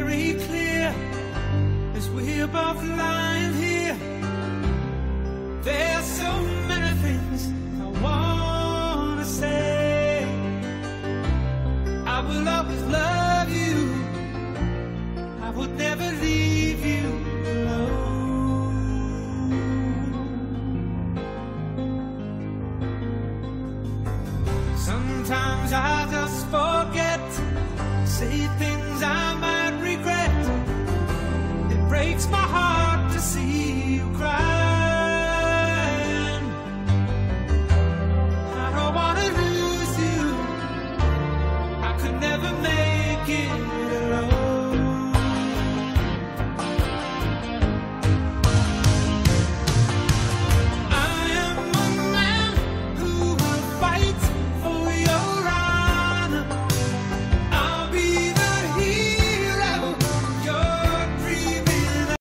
very clear as we're both lying here. There's so many things I wanna say. I will always love you. I would never leave you alone. Sometimes I just forget, say things.